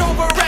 over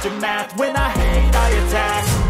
breaks after math, when I hate I attack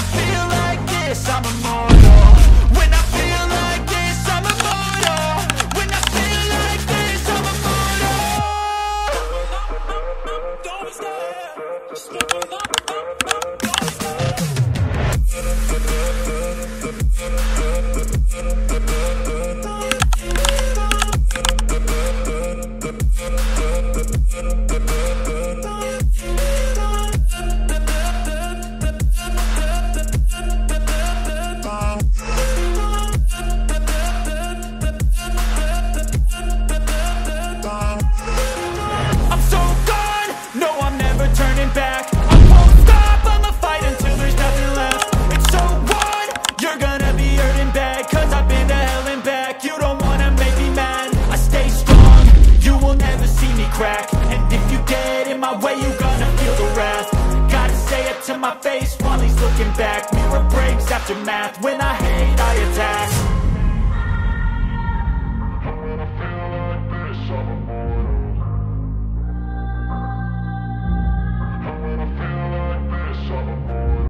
I feel like this, I'm immortal looking back Mirror breaks after math When I hate, I attack.